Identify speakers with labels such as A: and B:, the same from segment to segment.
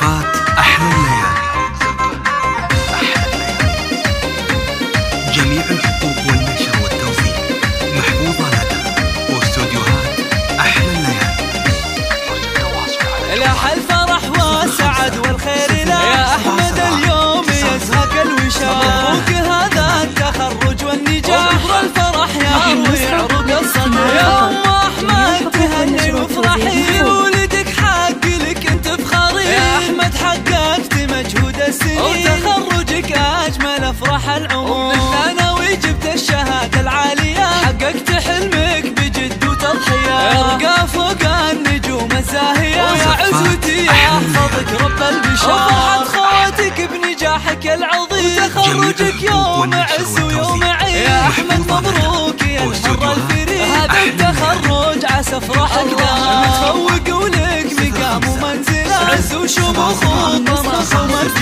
A: زفات أحلى الليالي جميع الحقوق والنشر والتوزيع محفوظة لدى واستوديوهات أحلى الليالي
B: لاح الفرح والسعد والخير لا يا أحمد اليوم يزهق الوشاح مبروك هذا أفراح العمر من ثانوي جبت الشهادة العالية. حققت حلمك بجد وتضحية. ارقى فوق النجوم الزاهية. ويا عزوتي يحفظك رب البشر. وفرحة خواتك بنجاحك العظيم. وتخرجك يوم عز ويوم عيد. يا أحمد مبروك. يا الحر الفريد. هذا التخرج عسى افرحك دام متفوق ولك مقام ومنزل عز وشموخ وطمخ ومرجلة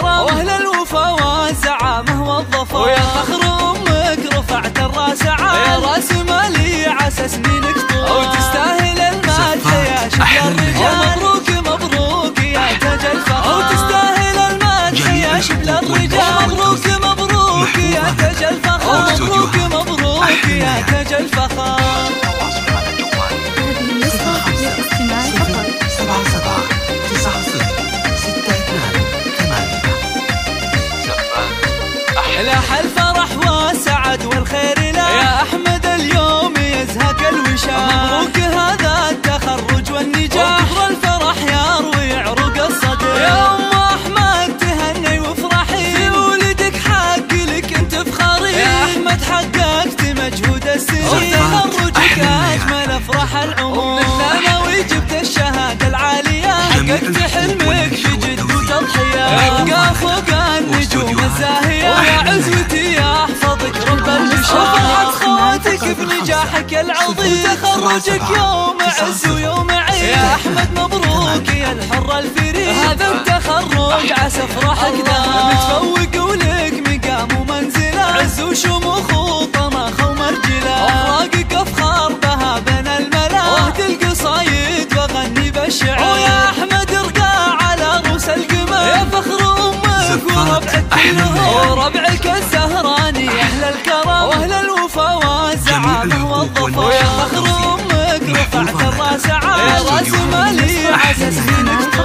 B: الكرم وأهل الوفا والزعامة والظفر ويا فخر أمك رفعت الراس عال يا رأس مالي عسى سنينك طول وتستاهل المدح يا شكل الرجال. مبروك مبروك يا تاج الفخر وتستاهل المدح يا شبل الرجال. مبروك مبروك يا تاج الفخر مبروك مبروك يا تاج الفخر الزاهيه ويا عزوتي يحفظك رب البشر وفرحة خواتك بنجاحك العظيم. تخرجك يوم عز ويوم عيد. يا أحمد مبروك يا الحر الفريد. هذا التخرج. عسى افراحك دام راس